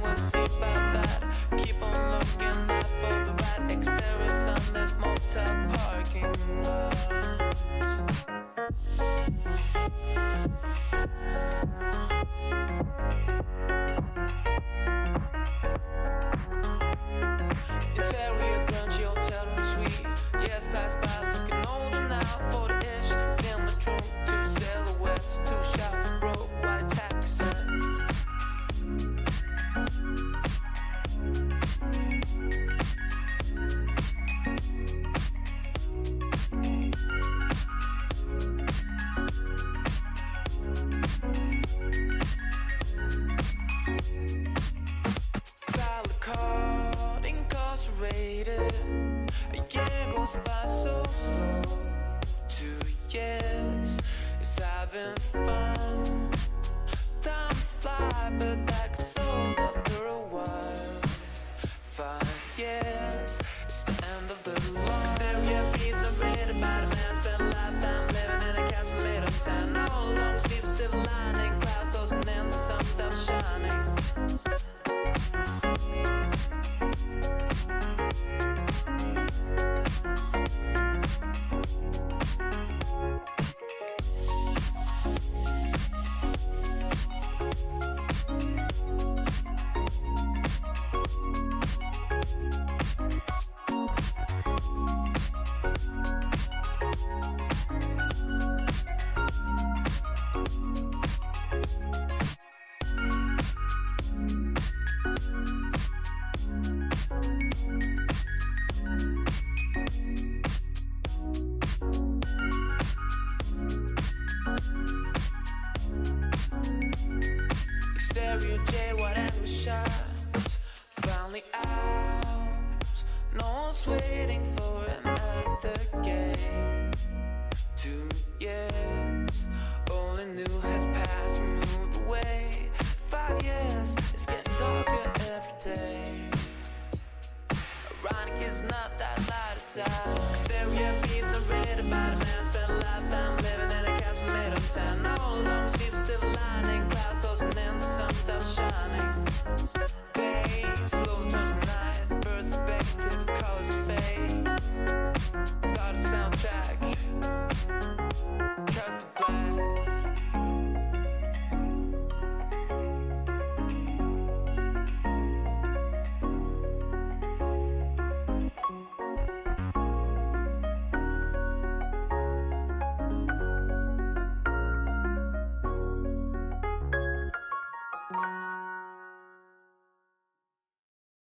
was Two years having fun. Times fly, but that after a while. Yeah. every day whatever shot Finally out. No one's waiting for another game. Two years. All I knew has passed and moved away. Five years. It's getting darker every day. Ironic is not that light it's out. Cause there we have been the red, about a man. Spent a lifetime